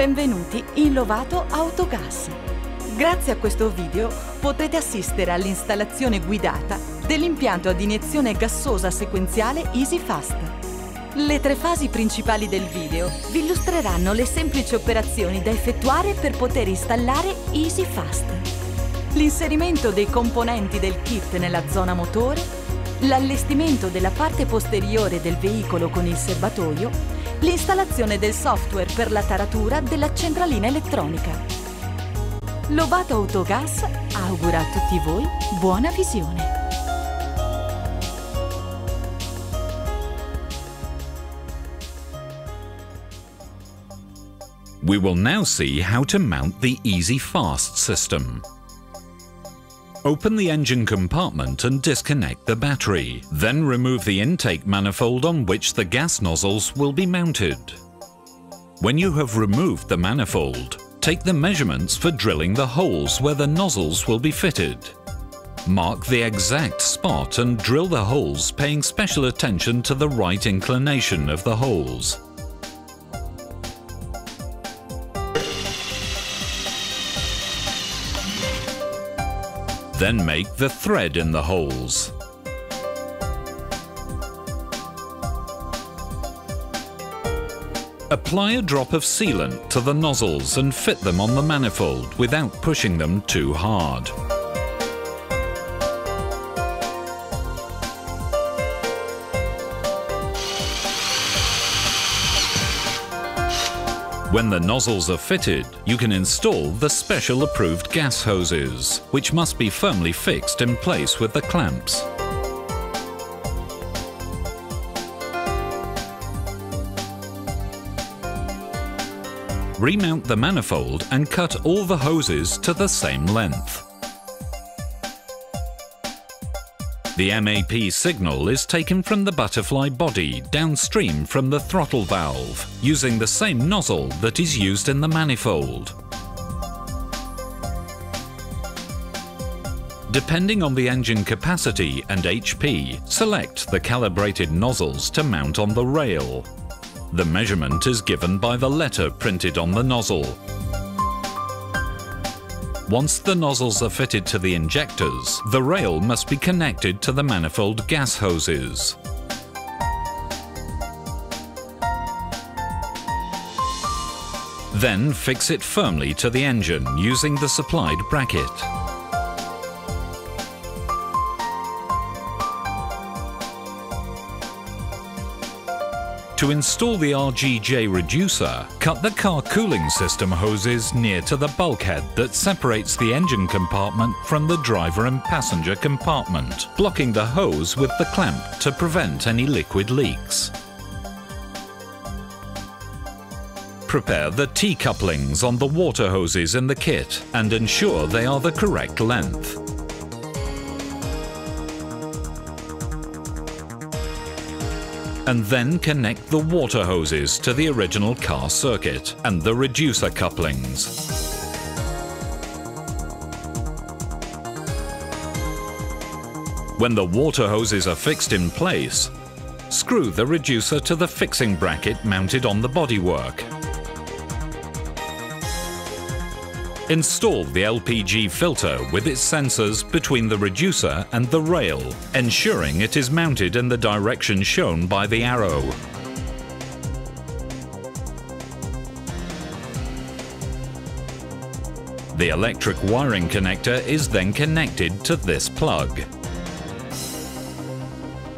Benvenuti in Lovato Autogas. Grazie a questo video potrete assistere all'installazione guidata dell'impianto ad iniezione gassosa sequenziale EasyFast. Le tre fasi principali del video vi illustreranno le semplici operazioni da effettuare per poter installare EasyFast. L'inserimento dei componenti del kit nella zona motore, l'allestimento della parte posteriore del veicolo con il serbatoio, l'installazione del software per la taratura della centralina elettronica. Lobato Autogas augura a tutti voi buona visione. We will now see how to mount the Easy Fast system. Open the engine compartment and disconnect the battery. Then remove the intake manifold on which the gas nozzles will be mounted. When you have removed the manifold, take the measurements for drilling the holes where the nozzles will be fitted. Mark the exact spot and drill the holes paying special attention to the right inclination of the holes. Then make the thread in the holes. Apply a drop of sealant to the nozzles and fit them on the manifold without pushing them too hard. When the nozzles are fitted, you can install the special approved gas hoses, which must be firmly fixed in place with the clamps. Remount the manifold and cut all the hoses to the same length. The MAP signal is taken from the butterfly body downstream from the throttle valve, using the same nozzle that is used in the manifold. Depending on the engine capacity and HP, select the calibrated nozzles to mount on the rail. The measurement is given by the letter printed on the nozzle. Once the nozzles are fitted to the injectors, the rail must be connected to the manifold gas hoses. Then fix it firmly to the engine using the supplied bracket. To install the RGJ reducer, cut the car cooling system hoses near to the bulkhead that separates the engine compartment from the driver and passenger compartment, blocking the hose with the clamp to prevent any liquid leaks. Prepare the T-couplings on the water hoses in the kit and ensure they are the correct length. And then connect the water hoses to the original car circuit and the reducer couplings. When the water hoses are fixed in place, screw the reducer to the fixing bracket mounted on the bodywork. Install the LPG filter with its sensors between the reducer and the rail, ensuring it is mounted in the direction shown by the arrow. The electric wiring connector is then connected to this plug.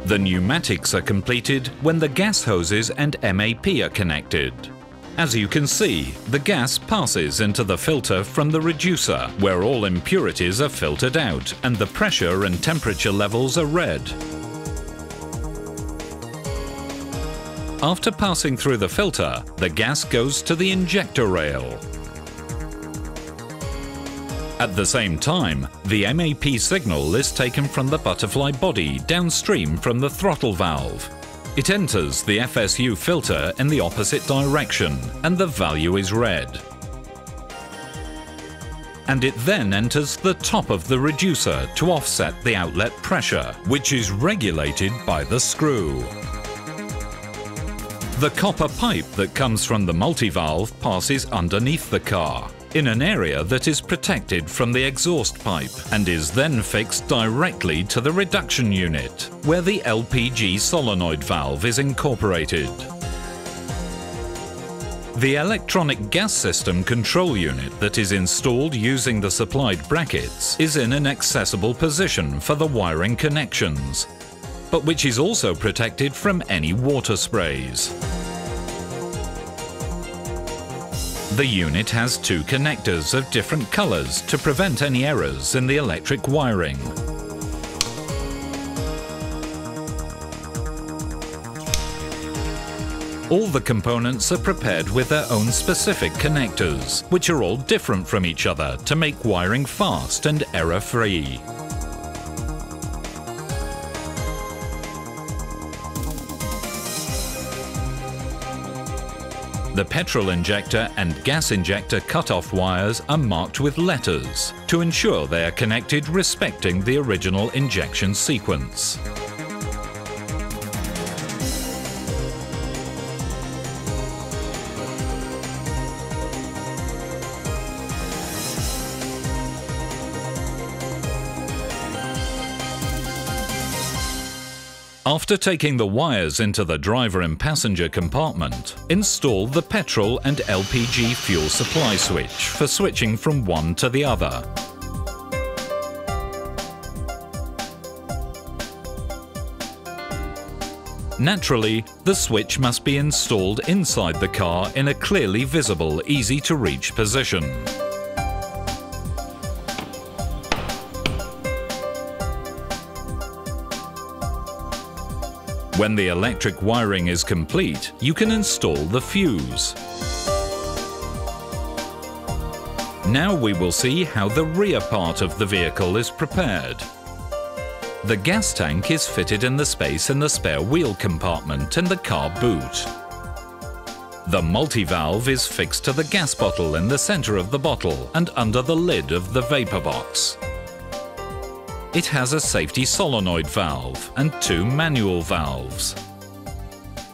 The pneumatics are completed when the gas hoses and MAP are connected. As you can see, the gas passes into the filter from the reducer, where all impurities are filtered out and the pressure and temperature levels are read. After passing through the filter, the gas goes to the injector rail. At the same time, the MAP signal is taken from the butterfly body downstream from the throttle valve. It enters the FSU filter in the opposite direction and the value is read. And it then enters the top of the reducer to offset the outlet pressure, which is regulated by the screw. The copper pipe that comes from the multi-valve passes underneath the car in an area that is protected from the exhaust pipe and is then fixed directly to the reduction unit, where the LPG solenoid valve is incorporated. The electronic gas system control unit that is installed using the supplied brackets is in an accessible position for the wiring connections, but which is also protected from any water sprays. The unit has two connectors of different colours to prevent any errors in the electric wiring. All the components are prepared with their own specific connectors, which are all different from each other to make wiring fast and error-free. The petrol injector and gas injector cut-off wires are marked with letters to ensure they are connected respecting the original injection sequence. After taking the wires into the driver and passenger compartment, install the petrol and LPG fuel supply switch for switching from one to the other. Naturally, the switch must be installed inside the car in a clearly visible, easy-to-reach position. When the electric wiring is complete, you can install the fuse. Now we will see how the rear part of the vehicle is prepared. The gas tank is fitted in the space in the spare wheel compartment in the car boot. The multi-valve is fixed to the gas bottle in the center of the bottle and under the lid of the vapor box. It has a safety solenoid valve and two manual valves.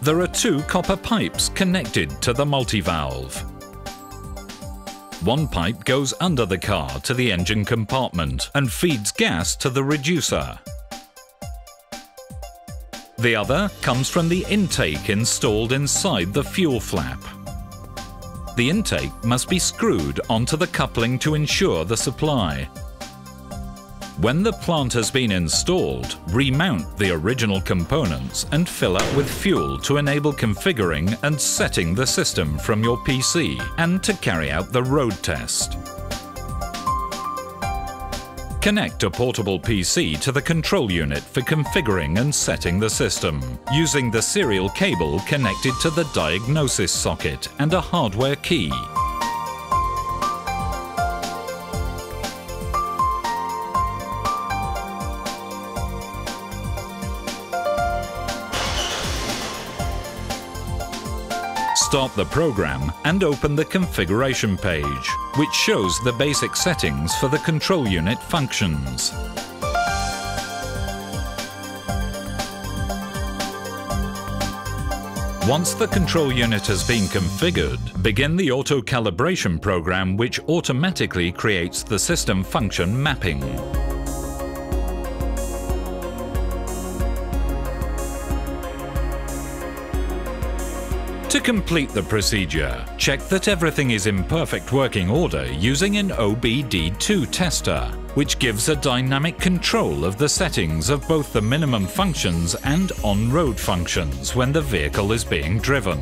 There are two copper pipes connected to the multi-valve. One pipe goes under the car to the engine compartment and feeds gas to the reducer. The other comes from the intake installed inside the fuel flap. The intake must be screwed onto the coupling to ensure the supply. When the plant has been installed, remount the original components and fill up with fuel to enable configuring and setting the system from your PC and to carry out the road test. Connect a portable PC to the control unit for configuring and setting the system, using the serial cable connected to the diagnosis socket and a hardware key. Start the program and open the configuration page, which shows the basic settings for the control unit functions. Once the control unit has been configured, begin the auto calibration program which automatically creates the system function mapping. Complete the procedure, check that everything is in perfect working order using an OBD2 tester, which gives a dynamic control of the settings of both the minimum functions and on-road functions when the vehicle is being driven.